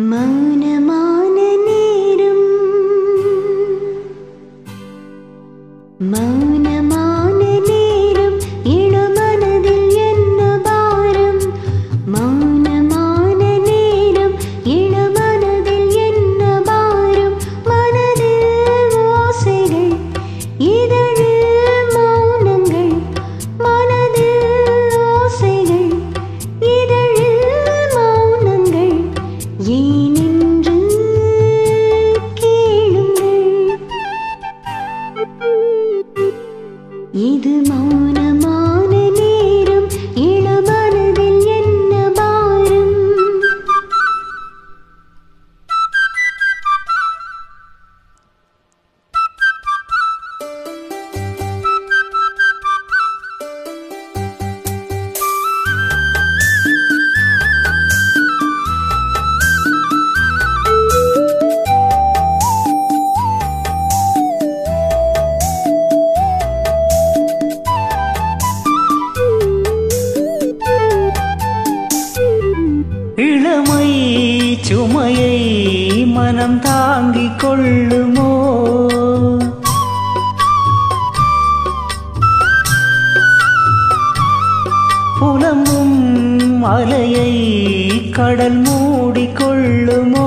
मौनमान ने मौन சுமையை மனம் தாங்கிக் கொள்ளுமோ? புலம்பும் அலையை கடல் மூடிக்கொள்ளுமோ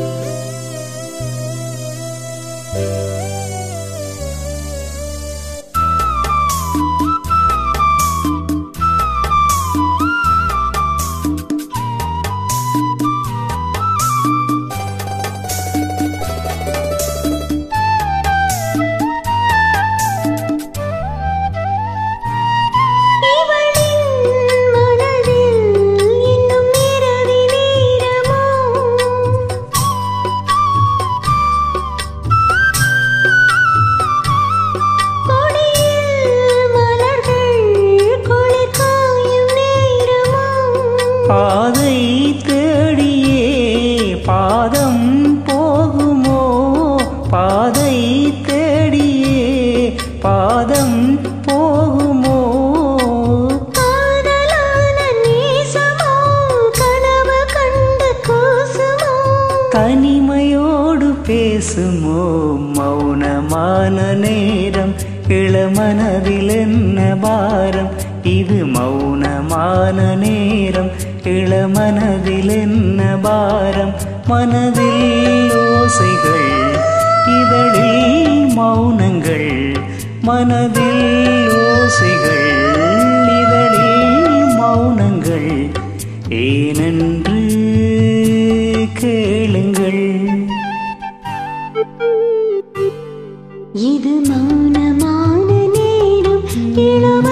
பாதை தேடியே பாதம் போகுமோ? பாதை தேடியே பாதம் போகுமோ? தனிமையோடு பேசுமோ? மௌனமான நேரம் இளமனதில் என்ன பாரம்? இது மௌனமான நேரம் இளமனதில் என்ன பாரம்? மனதில் ஓசைகள் இதழில் மௌனங்கள். மனதில் ஓசைகள் இதழில் மௌனங்கள். ஏனென்று கேளுங்கள். இது மௌனமான நேரம் இளவ